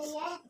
Mulher.